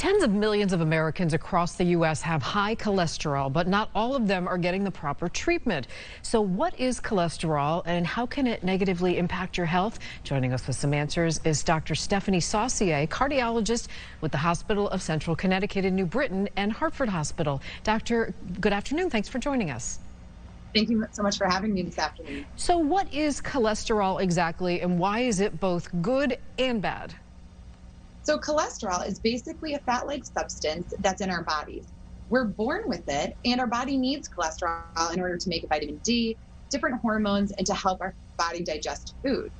Tens of millions of Americans across the U.S. have high cholesterol, but not all of them are getting the proper treatment. So what is cholesterol and how can it negatively impact your health? Joining us with some answers is Dr. Stephanie Saucier, cardiologist with the Hospital of Central Connecticut in New Britain and Hartford Hospital. Doctor, good afternoon. Thanks for joining us. Thank you so much for having me this afternoon. So what is cholesterol exactly and why is it both good and bad? So cholesterol is basically a fat-like substance that's in our bodies. We're born with it, and our body needs cholesterol in order to make vitamin D, different hormones, and to help our body digest food.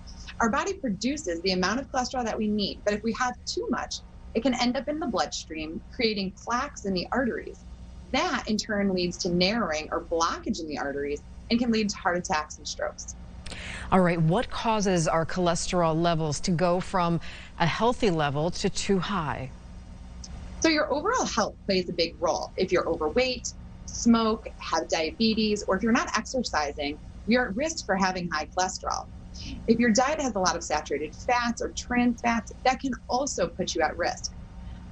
Our body produces the amount of cholesterol that we need, but if we have too much, it can end up in the bloodstream, creating plaques in the arteries. That in turn leads to narrowing or blockage in the arteries and can lead to heart attacks and strokes. All right, what causes our cholesterol levels to go from a healthy level to too high? So your overall health plays a big role. If you're overweight, smoke, have diabetes, or if you're not exercising, you're at risk for having high cholesterol. If your diet has a lot of saturated fats or trans fats, that can also put you at risk.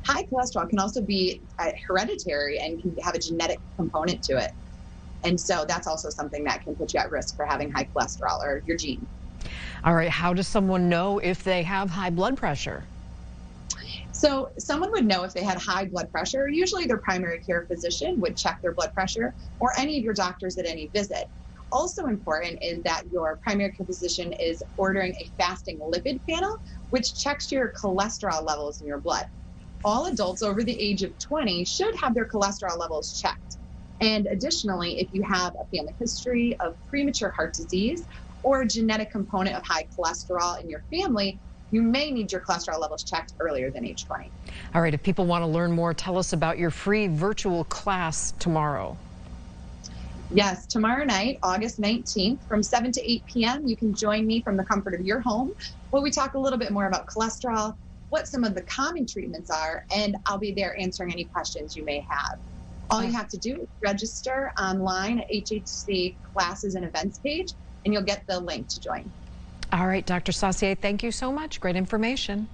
High cholesterol can also be uh, hereditary and can have a genetic component to it. And so that's also something that can put you at risk for having high cholesterol or your gene. All right, how does someone know if they have high blood pressure? So someone would know if they had high blood pressure. Usually their primary care physician would check their blood pressure or any of your doctors at any visit. Also important is that your primary care physician is ordering a fasting lipid panel, which checks your cholesterol levels in your blood. All adults over the age of 20 should have their cholesterol levels checked. And additionally, if you have a family history of premature heart disease or a genetic component of high cholesterol in your family, you may need your cholesterol levels checked earlier than age 20. All right, if people want to learn more, tell us about your free virtual class tomorrow. Yes, tomorrow night, August 19th, from 7 to 8 p.m., you can join me from the comfort of your home where we talk a little bit more about cholesterol, what some of the common treatments are, and I'll be there answering any questions you may have. All you have to do is register online at HHC classes and events page, and you'll get the link to join. All right, Dr. Saucier, thank you so much. Great information.